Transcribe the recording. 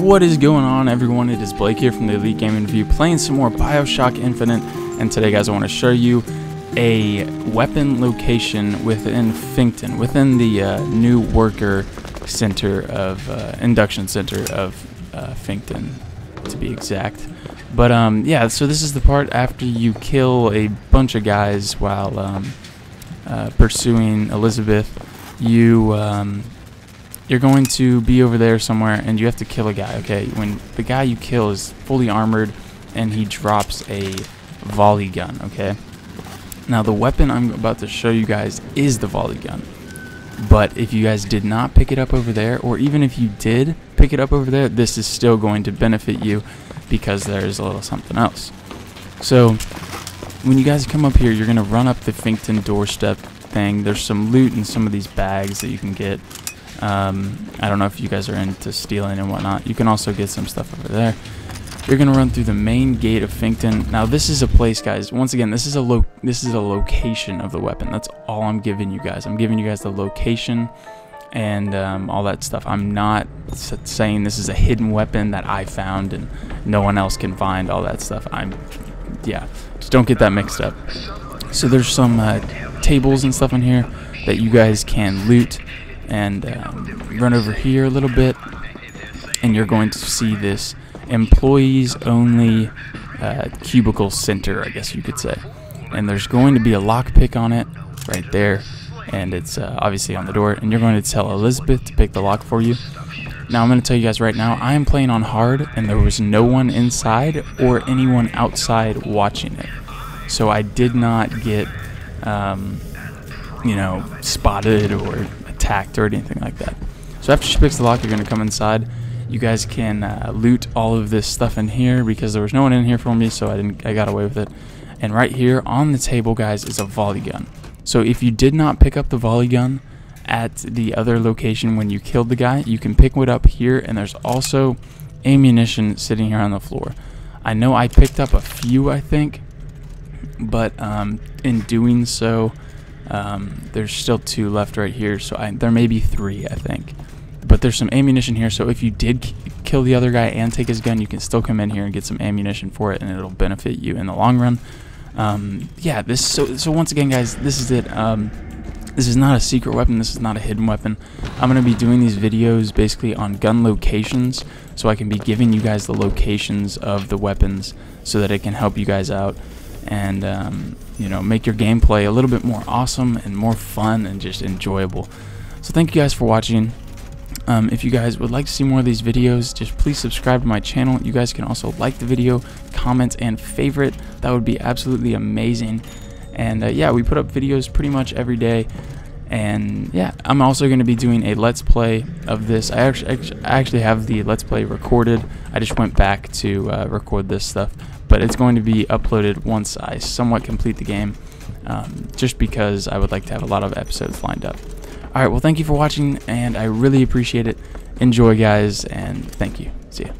What is going on, everyone? It is Blake here from the Elite Gaming Review, playing some more Bioshock Infinite. And today, guys, I want to show you a weapon location within Finkton, within the uh, new worker center of uh, induction center of uh, Finkton, to be exact. But um, yeah, so this is the part after you kill a bunch of guys while um, uh, pursuing Elizabeth. You um, you're going to be over there somewhere and you have to kill a guy, okay? When the guy you kill is fully armored and he drops a volley gun, okay? Now the weapon I'm about to show you guys is the volley gun. But if you guys did not pick it up over there, or even if you did pick it up over there, this is still going to benefit you because there's a little something else. So when you guys come up here, you're going to run up the Finkton doorstep thing. There's some loot in some of these bags that you can get. Um, I don't know if you guys are into stealing and whatnot. You can also get some stuff over there. You're gonna run through the main gate of Finkton. Now this is a place, guys. Once again, this is a lo this is a location of the weapon. That's all I'm giving you guys. I'm giving you guys the location and um, all that stuff. I'm not saying this is a hidden weapon that I found and no one else can find. All that stuff. I'm yeah. Just don't get that mixed up. So there's some uh, tables and stuff in here that you guys can loot and um, run over here a little bit and you're going to see this employees only uh, cubicle center I guess you could say. And there's going to be a lockpick on it right there and it's uh, obviously on the door and you're going to tell Elizabeth to pick the lock for you. Now I'm going to tell you guys right now I am playing on hard and there was no one inside or anyone outside watching it. So I did not get um, you know spotted or attacked or anything like that. So after she picks the lock, you're going to come inside. You guys can uh, loot all of this stuff in here because there was no one in here for me, so I didn't. I got away with it. And right here on the table, guys, is a volley gun. So if you did not pick up the volley gun at the other location when you killed the guy, you can pick it up here, and there's also ammunition sitting here on the floor. I know I picked up a few, I think, but um, in doing so, um, there's still two left right here, so I, there may be three, I think. But there's some ammunition here, so if you did kill the other guy and take his gun, you can still come in here and get some ammunition for it, and it'll benefit you in the long run. Um, yeah, this. So, so once again, guys, this is it. Um, this is not a secret weapon. This is not a hidden weapon. I'm going to be doing these videos basically on gun locations, so I can be giving you guys the locations of the weapons so that it can help you guys out and um, you know make your gameplay a little bit more awesome and more fun and just enjoyable. So thank you guys for watching. Um, if you guys would like to see more of these videos, just please subscribe to my channel. You guys can also like the video, comment, and favorite. That would be absolutely amazing. And uh, yeah, we put up videos pretty much every day. And yeah, I'm also going to be doing a Let's Play of this. I actually, I actually have the Let's Play recorded. I just went back to uh, record this stuff but it's going to be uploaded once I somewhat complete the game, um, just because I would like to have a lot of episodes lined up. Alright, well, thank you for watching, and I really appreciate it. Enjoy, guys, and thank you. See ya.